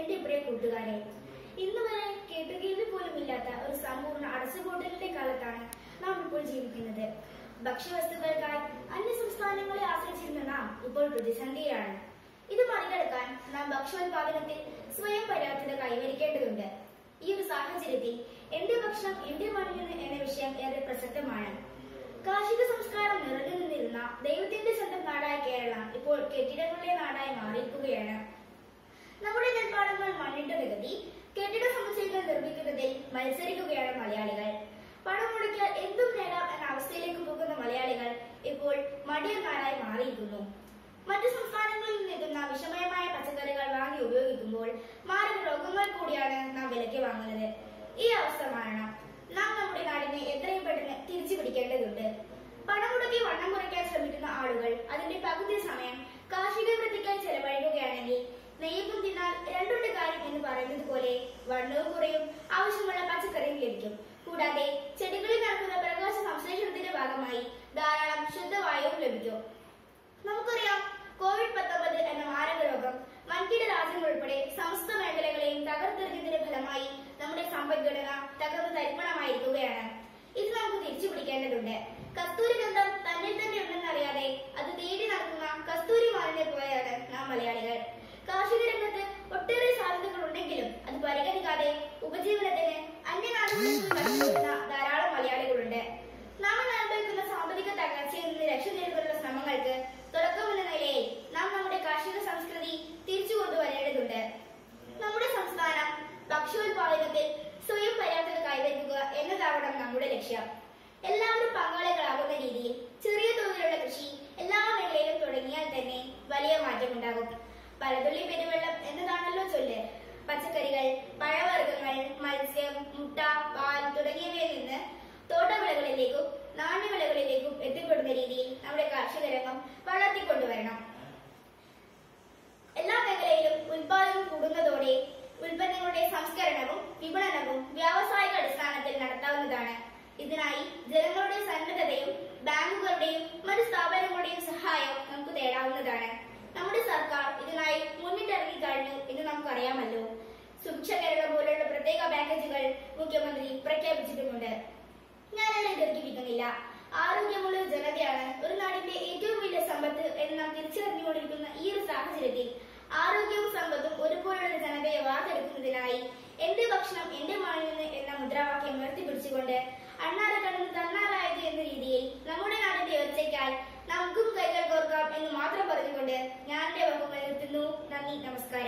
എന്റെ പ്രിയ കൂട്ടുകാരെ ഇന്ന് വരെ കേട്ടുകേൾവി പോലും ഇല്ലാത്ത ഒരു സമ്പൂർണ അടച്ചുപൂട്ടലിന്റെ കാലത്താണ് നാം ഇപ്പോൾ ജീവിക്കുന്നത്. ഭക്ഷ്യവസ്തുക്കൾക്കായി അന്യ സംസ്ഥാനങ്ങളെ ആശ്രയിച്ചിരുന്ന നാം ഇപ്പോൾ പ്രതിസന്ധിയിലാണ്. ഇത് മറികടക്കാൻ നാം ഭക്ഷ്യോത്പാദനത്തിൽ സ്വയം പര്യാപ്തത കൈവരിക്കേണ്ടതുണ്ട്. ഈ ഒരു സാഹചര്യത്തിൽ എന്റെ ഭക്ഷണം എന്റെ മണ്ണിൽ എന്ന വിഷയം ഏറെ പ്രസക്തമാണ്. കാർഷിക സംസ്കാരം നിറഞ്ഞു നിന്നിരുന്ന ദൈവത്തിന്റെ സ്വന്തം നാടായ കേരളം ഇപ്പോൾ കെട്ടിടങ്ങളുടെ നാടായി മാറിയിരിക്കുകയാണ്. നമ്മുടെ നെൽപ്പാടങ്ങൾ മണ്ണിന്റെ നികുതി കെട്ടിട സമുച്ചയങ്ങൾ നിർമ്മിക്കുന്നതിൽ മത്സരിക്കുകയാണ് മലയാളികൾ. പണം മുടക്കിയാൽ എന്തും നേടാം എന്ന അവസ്ഥയിലേക്ക് പോകുന്ന മലയാളികൾ ഇപ്പോൾ മടിയന്മാരായി മാറിയിരിക്കുന്നു. മറ്റു സംസ്ഥാനങ്ങളിൽ നിന്നെത്തുന്ന വിഷമയമായ പച്ചക്കറികൾ വാങ്ങി ഉപയോഗിക്കുമ്പോൾ മാരക രോഗങ്ങൾ കൂടിയാണ് നാം വിലയ്ക്ക് വാങ്ങുന്നത്. ഈ അവസ്ഥ മാറണം. വണ്ണവും കുറയും. ആവശ്യമുള്ള പച്ചക്കറിയും ലഭിക്കും. കൂടാതെ ചെടികളിൽ നടക്കുന്ന പ്രകാശ സംശ്ലേഷണത്തിന്റെ ഭാഗമായി ധാരാളം ശുദ്ധവായുവും ലഭിക്കും. നമുക്കറിയാം കോവിഡ് പത്തൊമ്പത് എന്ന മാരക രോഗം വൻകിട രാജ്യങ്ങൾ ഉൾപ്പെടെ സമസ്ത മേഖലകളെയും തകർത്തെറിഞ്ഞതിന്റെ ഫലമായി നമ്മുടെ സമ്പദ്ഘടന തകർന്ന് തരിപ്പണമായിരിക്കുകയാണ്. ഇത് നമുക്ക് തിരിച്ചു പിടിക്കേണ്ടതുണ്ട് കസ്തൂരി ഉപജീവനത്തിന് അന്യനാടുകളിൽ പോയി ധാരാളം മലയാളികളുണ്ട്. നാം അനുഭവിക്കുന്ന സാമ്പത്തിക തകർച്ചയിൽ നിന്ന് രക്ഷ നേടുന്നതിനുള്ള ശ്രമങ്ങൾക്ക് തുടക്കമെന്ന നിലയിൽ നാം നമ്മുടെ കാർഷിക സംസ്കൃതി തിരിച്ചു കൊണ്ടുവരേണ്ടതുണ്ട്. നമ്മുടെ സംസ്ഥാനം ഭക്ഷ്യോത്പാദനത്തിൽ സ്വയം പര്യാപ്തത കൈവരിക്കുക എന്നതാവണം നമ്മുടെ ലക്ഷ്യം. എല്ലാവരും പങ്കാളികളാകുന്ന രീതിയിൽ ചെറിയ തോതിലുള്ള കൃഷി എല്ലാ മേഖലയിലും തുടങ്ങിയാൽ തന്നെ വലിയ മാറ്റമുണ്ടാകും. പലതുള്ളി പെരുവെള്ളം എന്നതാണല്ലോ ചൊല്ല്. പച്ചക്കറികൾ പഴവർഗങ്ങൾ മത്സ്യം മുട്ട പാൽ തുടങ്ങിയവയിൽ നിന്ന് തോട്ടവിളകളിലേക്കും നാണ്യവിളകളിലേക്കും എത്തിപ്പെടുന്ന രീതിയിൽ നമ്മുടെ കാർഷിക രംഗം വളർത്തിക്കൊണ്ടുവരണം. എല്ലാ മേഖലയിലും ഉൽപാദനം കൂടുന്നതോടെ ഉൽപ്പന്നങ്ങളുടെ സംസ്കരണവും വിപണനവും വ്യാവസായിക അടിസ്ഥാനത്തിൽ നടത്താവുന്നതാണ്. ഇതിനായി ജനങ്ങളുടെ സന്നദ്ധതയും ബാങ്കുകളുടെയും മറ്റു സ്ഥാപനങ്ങളുടെയും സഹായം നമുക്ക് തേടാവുന്നതാണ് നമ്മുടെ സർക്കാർ ഇതിനായി മുന്നിട്ടിറങ്ങി കഴിഞ്ഞു എന്ന് നമുക്കറിയാമല്ലോ സുഭിക്ഷ കേരളം പോലുള്ള പ്രത്യേക പാക്കേജുകൾ മുഖ്യമന്ത്രി പ്രഖ്യാപിച്ചിട്ടുമുണ്ട്. ഞാനത് ദീർഘിപ്പിക്കുന്നില്ല. ആരോഗ്യമുള്ള ജനതയാണ് ഒരു നാടിന്റെ ഏറ്റവും വലിയ സമ്പത്ത് എന്ന് നാം തിരിച്ചറിഞ്ഞുകൊണ്ടിരിക്കുന്ന ഈ ഒരു സാഹചര്യത്തിൽ ആരോഗ്യവും സമ്പത്തും ഒരുപോലുള്ള ഒരു ജനതയെ വാർത്തെടുക്കുന്നതിനായി എന്റെ ഭക്ഷണം എന്റെ നിന്ന് എന്ന മുദ്രാവാക്യം ഉയർത്തിപ്പിടിച്ചുകൊണ്ട് അണ്ണാരക്കണ്ണിന് തന്നാലായത് എന്ന രീതിയിൽ നമ്മുടെ നാടിന്റെ ഉയർച്ചയ്ക്കായി നമുക്കും കൈകൾ കോർക്കാം എന്ന് മാത്രം പറഞ്ഞുകൊണ്ട് ഞാൻ എന്റെ വകുപ്പ് നിർത്തുന്നു. നന്ദി നമസ്കാരം.